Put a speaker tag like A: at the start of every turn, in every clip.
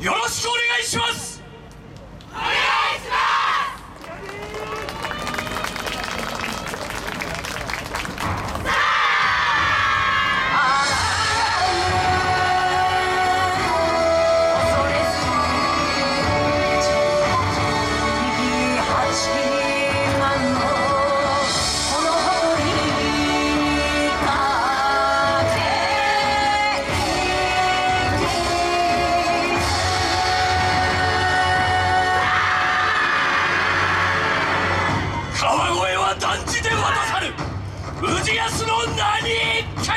A: よろしくお願いします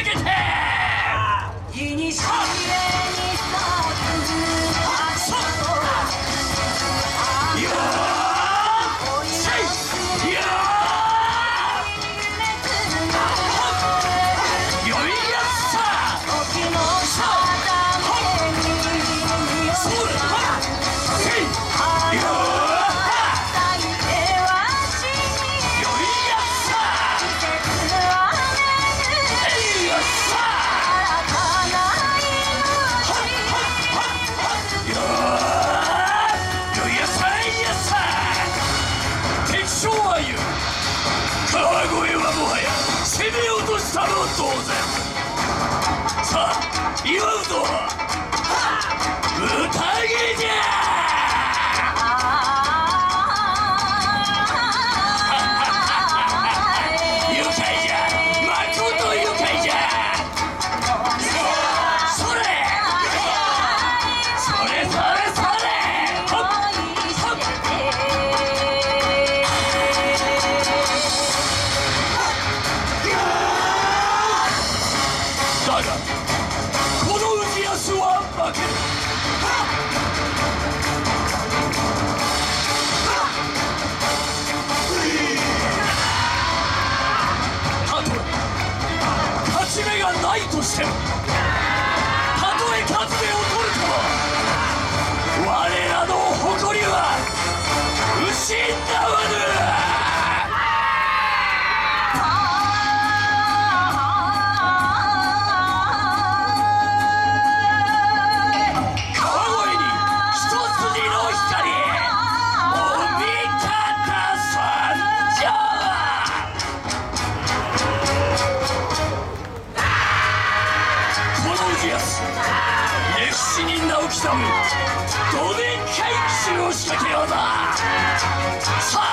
A: げて当然。さあ祝うぞ歌 target. 秒ださあ